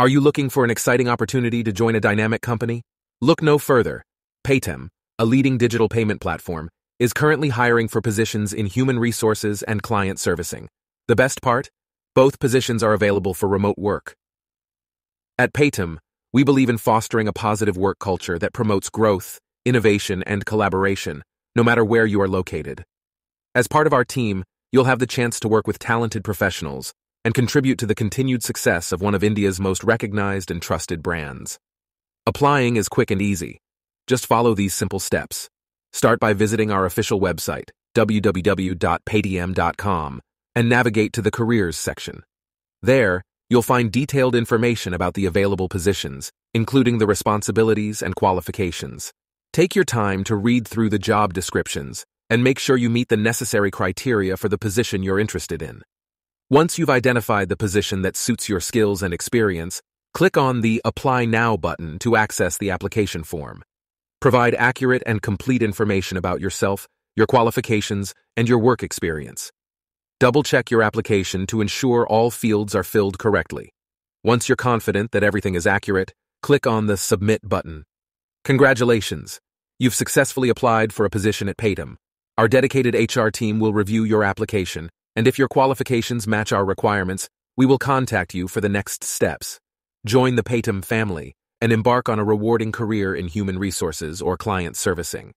Are you looking for an exciting opportunity to join a dynamic company? Look no further. Paytm, a leading digital payment platform, is currently hiring for positions in human resources and client servicing. The best part? Both positions are available for remote work. At Paytm, we believe in fostering a positive work culture that promotes growth, innovation, and collaboration, no matter where you are located. As part of our team, you'll have the chance to work with talented professionals and contribute to the continued success of one of India's most recognized and trusted brands. Applying is quick and easy. Just follow these simple steps. Start by visiting our official website, www.paytm.com, and navigate to the Careers section. There, you'll find detailed information about the available positions, including the responsibilities and qualifications. Take your time to read through the job descriptions and make sure you meet the necessary criteria for the position you're interested in. Once you've identified the position that suits your skills and experience, click on the Apply Now button to access the application form. Provide accurate and complete information about yourself, your qualifications, and your work experience. Double check your application to ensure all fields are filled correctly. Once you're confident that everything is accurate, click on the Submit button. Congratulations! You've successfully applied for a position at Paytm. Our dedicated HR team will review your application, and if your qualifications match our requirements, we will contact you for the next steps. Join the Paytm family and embark on a rewarding career in human resources or client servicing.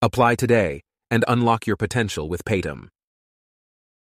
Apply today and unlock your potential with Paytm.